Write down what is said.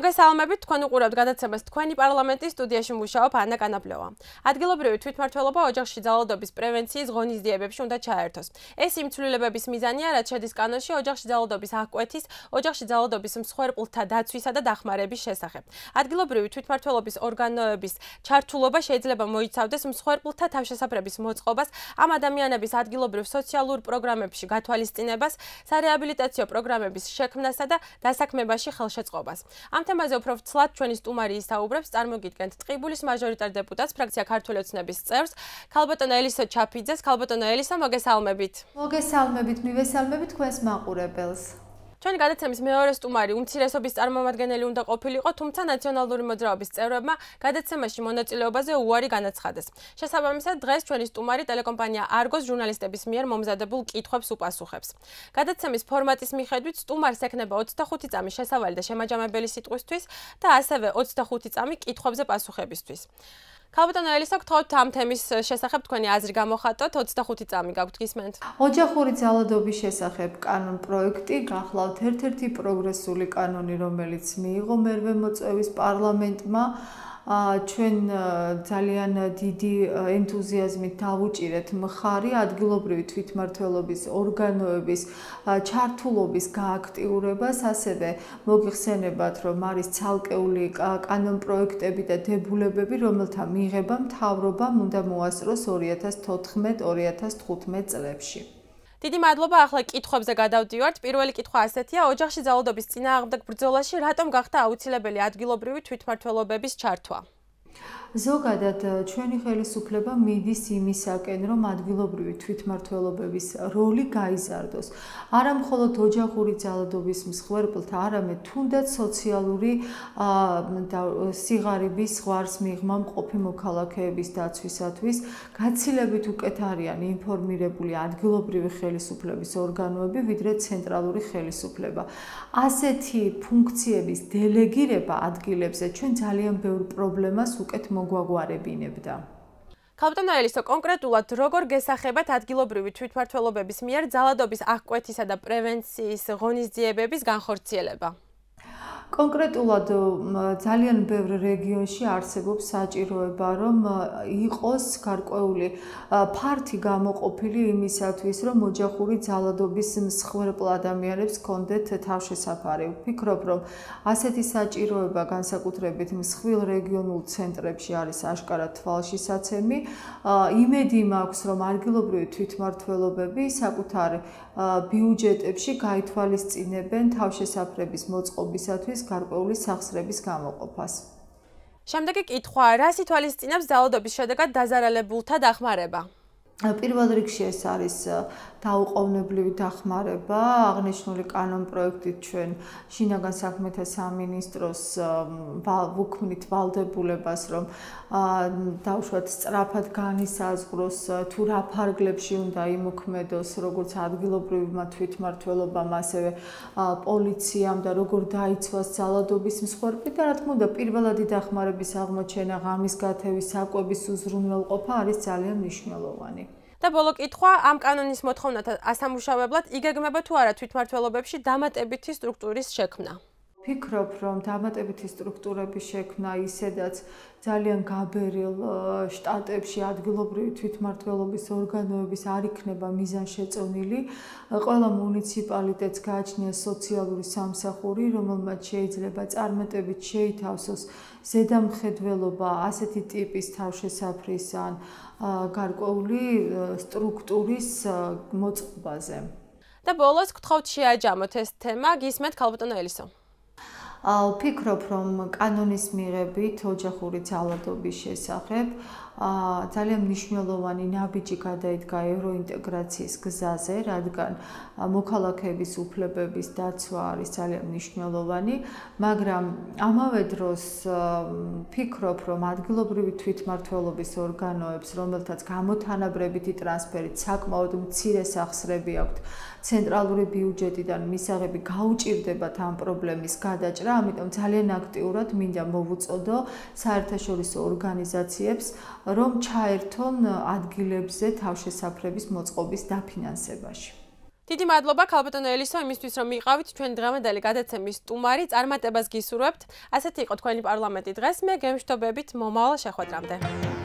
მოგესალმებით, თქვენ უყურებთ გადაცემას თქვენი პარლამენტის სტუდიაში მუშაობ ანა კანაპლევა. ადგილობრივი თვითმმართველობა ოჯახში ძალადობის პრევენციის ღონისძიებებში უნდა ჩაერთოს. ეს იმ ცვლილებების მიზანია, რაც შედის კანონში ოჯახში ძალადობის აღკვეთის, ოჯახში ძალადობის მსხვერპლთა დაცვისა და დახმარების შესახებ. ადგილობრივი თვითმმართველობის ორგანოების ჩართულობა შეიძლება მოიცავდეს მსხვერპლთა თავშესაფრების მოწყობას, ამ ადამიანების ადგილობრივ სოციალურ პროგრამებში გათვალისწინებას, სარეაბილიტაციო პროგრამების შექმნასა და დასაქმებაში ხელშეწყობას. ამ თემაზე უფრო ვცლად ჩვენი სტუმარი ისაუბრებს წარმოგიდგენთ ტყიბულის მაჟორიტარ დეპუტატს ფრაქცია ქართული ოცნების წევრს ქალბატონ ელისო ჩაფიძეს. ქალბატონ ელისო მოგესალმებით. მოგესალმებით მივესალმებით თქვენს მაყურებელს ჩვენი გადაცემის მეორე სტუმარი უმცირესობის წარმომადგენელი უნდა ყოფილიყო, თუმცა ნაციონალური მოძრაობის წევრებმა გადაცემაში მონაწილეობაზე უარი განაცხადეს. შესაბამისად, დღეს ჩვენი სტუმარი ტელეკომპანია Argos ჟურნალისტების მიერ მომზადებულ კითხვებს უპასუხებს. გადაცემის ფორმატის მიხედვით სტუმარს ექნება 25 წამი შესავალი და შემაჯამებელი სიტყვისთვის და ასევე 25 წამი კითხვებზე პასუხებისთვის. ქალბატონო ელისო გთხოვთ ამ თემის შესახებ თქვენი აზრი გამოხატოთ 25 წამი გაგვთ გისმენთ ოჯახური ძალადობის შესახებ კანონ პროექტი გახლავთ ერთ-ერთი პროგრესული კანონი რომელიც მიიღო მერვე მოწვევის პარლამენტმა ჩვენ ძალიან დიდი ენთუზიაზმით დავუჭირეთ მხარი ადგილობრივი თვითმმართველობის ორგანოების ჩართულობის გააქტიურებას, ასევე მოგიხსენებათ, რომ არის ცალკეული კანონპროექტები და დებულებები, რომელთა მიღება მთავრობამ უნდა მოასწროს 2014-2015 წლებში. დიდი მადლობა ახლა კითხვებზე გადავდივართ. პირველი კითხვა ასეთია: ოჯახში ძალადობის წინააღმდეგ ბრძოლაში რატომ გახდა აუცილებელი ადგილობრივი თვითმმართველობების ჩართვა? ზოგადად ჩვენი ხელისუფლება მიდის იმისაკენ, რომ ადგილობრივი თვითმმართველობების როლი გაიზარდოს. არა მხოლოდ ოჯახური ძალადობის მსხვერპლთა, არამედ თუნდაც სოციალური და სიღარიბის ზღვარს მიღმა მყოფი მოქალაქეების დაცვისათვის, გაცილებით უკეთ არიან ინფორმირებული ადგილობრივი ხელისუფლების ორგანოები, ვიდრე ცენტრალური ხელისუფლება. ასეთი ფუნქციების დელეგირება ადგილებზე ჩვენ ძალიან ბევრ პრობლემას უკეთ მოგვაგვარებინებდა. კაპიტანაელისო კონკრეტულად როგორ გესახებათ ადგილობრივი თვითმართველობების მიერ ძალადობის აღკვეთისა და პრევენციის ღონისძიებების განხორციელება? კონკრეტულად ძალიან ბევრ რეგიონში არსებობს საჭიროება, რომ იყოს გარკვეული ფართი გამოყოფილი იმისათვის, რომ ოჯახური ძალადობის მსხვერპლ ადამიანებს კონდეთ თავშესაფარი. ვფიქრობ, რომ ასეთი საჭიროება განსაკუთრებით მსხვილ რეგიონულ ცენტრებში არის აშკარად თვალშისაცემი. იმედი მაქვს, რომ ადგილობრივი თვითმმართველობები საკუთარ ბიუჯეტებში გაითვალისწინებენ თავშესაფრების მოწყობისათვის არის გარკვეული სახსრების გამოყოფას. შემდეგი კითხვა: რა სიტუაციას ძალადობის შედეგად დაზარალებულთა დახმარება? პირველ რიგში ეს არის დაუყოვნებლივი დახმარება აღნიშნული კანონ პროექტით ჩვენ შინაგან საქმეთა სამინისტროს ვუქმნით ვალდებულებას რომ დაუშვათ სწრაფად განისაზღვროს თუ რა ფარგლებში უნდა იმოქმედოს როგორც ადგილობრივმა თვითმმართველობამ ასევე პოლიციამ და როგორ დაიცვას ძალადობის მსხვერპლი და რა თქმა უნდა პირველადი დახმარების აღმოჩენა ღამის გათევის საკვების უზრუნველყოფა არის ძალიან მნიშვნელოვანი და ბოლო კითხვა ამ კანონის მოთხოვნათა ასამუშავებლად იგეგმება თუ არა თვითმართველობებში დამატებითი სტრუქტურის შექმნა ფიქრობ რომ დამატებითი სტრუქტურების შექმნა ისედაც ძალიან გაბერილ შტატებში ადგილობრივი თვითმართველობის ორგანოების არ იქნება მიზანშეწონილი ყველა მუნიციპალიტეტს გააჩნია სოციალური სამსახური რომელმაც შეიძლება წარმატებით შეითავსოს ზედამხედველობა ასეთი ტიპის თავშესაფრის ან გარკვეული სტრუქტურის მოწყობაზე. და ბოლოს გთხოვთ შეაჯამოთ ეს თემა, გისმენთ ქალბატონო ელისო. ვფიქრობ, რომ კანონის მიღებით ოჯახური ძალადობის შესახებ ძალიან მნიშვნელოვანი ნაბიჯი გადაიდგა ევროინტეგრაციის გზაზე, რადგან მოქალაქეების უფლებების დაცვა არის ძალიან მნიშვნელოვანი, მაგრამ ამავე დროს ფიქრობ, რომ ადგილობრივი თვითმმართველობის ორგანოებს, რომელთაც გამოთანაბრებითი ტრანსფერით საკმაოდ მცირე სახსრები აქვთ, ცენტრალური ბიუჯეტიდან მისაღები გაუჭirdებათ ამ პრობლემის გადაჭრა, ამიტომ ძალიან აქტიურად მინდა მოვუწოდო საერთაშორისო ორგანიზაციებს, რომ ჩაერთონ ადგილებზე თავშესაფრების მოწყობის დაფინანსებაში. დიდი მადლობა ქალბატონო ელისო იმისთვის რომ მიყავით ჩვენ დღევანდელი გადაცემის სტუმარი წარმატებას გისურვებთ. ასეთი იყო თქვენი პარლამენტი დღეს. მე გემშვიდობებით მომავალ შეხვედრამდე.